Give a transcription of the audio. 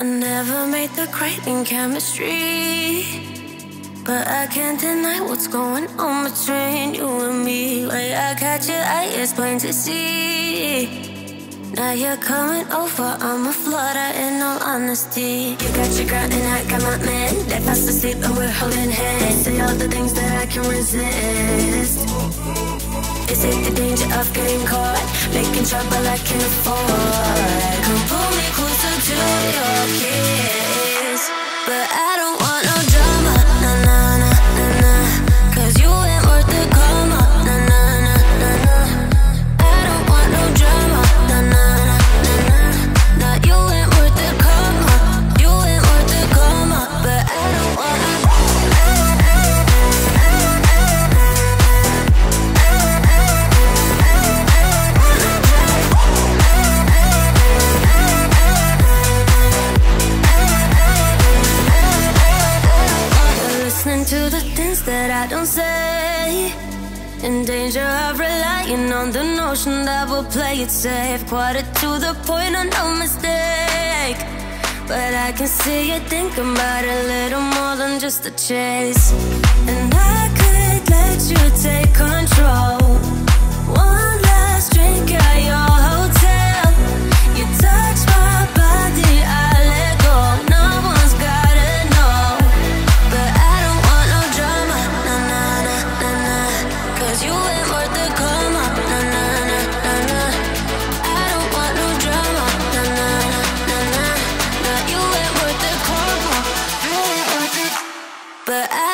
I never made the grade in chemistry. But I can't deny what's going on between you and me. Like I catch your eye, it's plain to see. Now you're coming over, I'm a flutter in all honesty. You got your girl and I got my man. They fast asleep and we're holding hands. Say all the things that I can resist. Is it the danger of getting caught? Making trouble I can afford. Come pull me to your kiss. But I You're to the things that I don't say. In danger of relying on the notion that we'll play it safe. Quarter to the point of no mistake. But I can see you think about a little more than just a chase. And I could but I